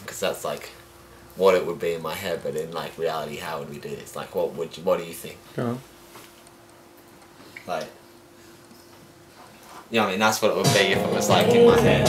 Because that's like what it would be in my head, but in like reality, how would we do this? Like, what would you, what do you think? Like, yeah, you know I mean, that's what it would be if it was like in my head.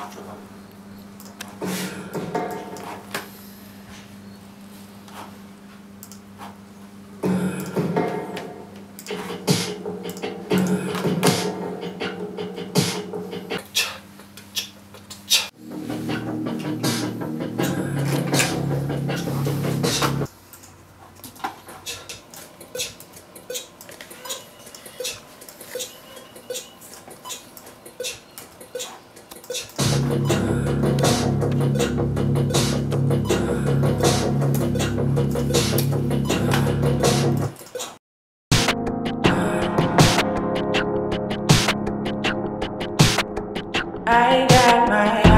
発動 I got my